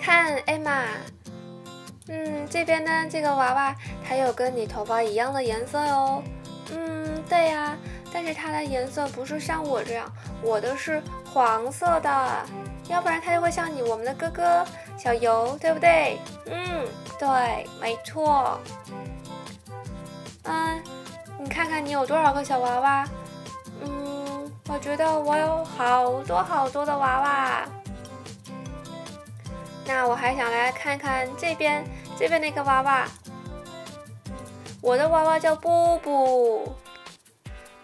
看，艾玛。嗯，这边呢，这个娃娃它有跟你头发一样的颜色哟。嗯，对呀，但是它的颜色不是像我这样，我的是黄色的，要不然它就会像你我们的哥哥小游，对不对？嗯，对，没错。嗯，你看看你有多少个小娃娃？嗯，我觉得我有好多好多的娃娃。那我还想来看看这边。这边那个娃娃，我的娃娃叫布布。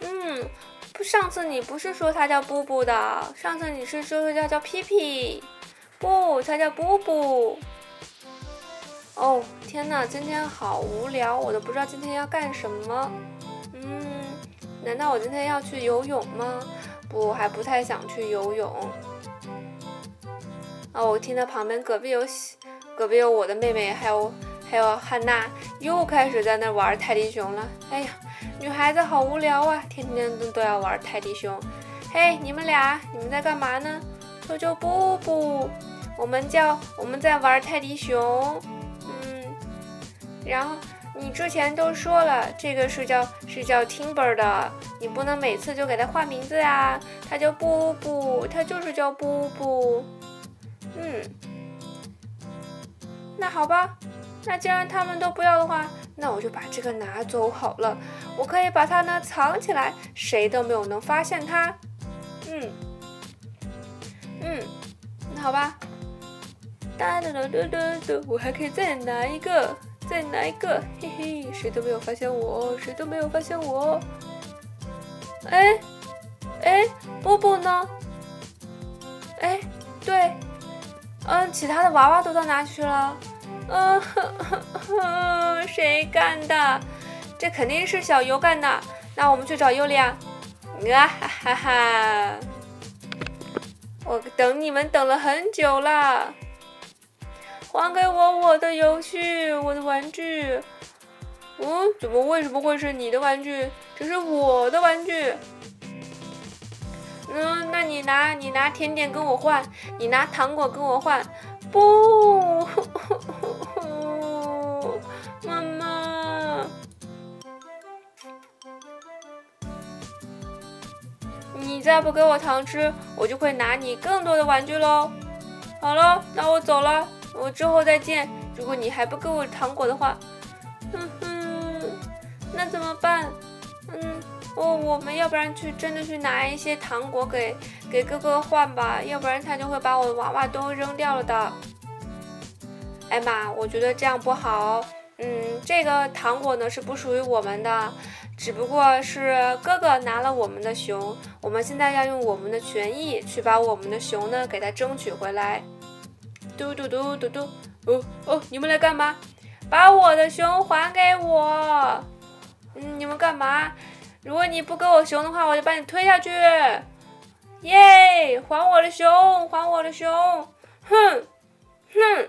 嗯，不，上次你不是说它叫布布的？上次你是说它叫屁屁？不，它叫布布。哦，天哪，今天好无聊，我都不知道今天要干什么。嗯，难道我今天要去游泳吗？不，还不太想去游泳。哦，我听到旁边隔壁有。隔壁有我的妹妹，还有还有汉娜，又开始在那玩泰迪熊了。哎呀，女孩子好无聊啊，天天都都要玩泰迪熊。嘿，你们俩，你们在干嘛呢？求求布布，我们叫我们在玩泰迪熊。嗯，然后你之前都说了，这个是叫是叫 Timber 的，你不能每次就给他换名字呀。他叫布布，他就是叫布布。嗯。那好吧，那既然他们都不要的话，那我就把这个拿走好了。我可以把它呢藏起来，谁都没有能发现它。嗯嗯，那好吧。哒哒哒哒哒哒，我还可以再拿一个，再拿一个，嘿嘿，谁都没有发现我，谁都没有发现我。哎哎，波波呢？哎，对。其他的娃娃都到哪去了？嗯，谁干的？这肯定是小尤干的。那我们去找尤里啊！啊哈哈哈！我等你们等了很久了，还给我我的游戏，我的玩具。嗯，怎么为什么会是你的玩具？这是我的玩具。嗯，那你拿你拿甜点跟我换，你拿糖果跟我换，不，妈妈，你再不给我糖吃，我就会拿你更多的玩具喽。好了，那我走了，我之后再见。如果你还不给我糖果的话，哼哼，那怎么办？哦，我们要不然去真的去拿一些糖果给给哥哥换吧，要不然他就会把我的娃娃都扔掉了的。艾玛，我觉得这样不好。嗯，这个糖果呢是不属于我们的，只不过是哥哥拿了我们的熊，我们现在要用我们的权益去把我们的熊呢给他争取回来。嘟嘟嘟嘟嘟，哦哦，你们来干嘛？把我的熊还给我！嗯，你们干嘛？如果你不给我熊的话，我就把你推下去！耶，还我的熊，还我的熊！哼，哼。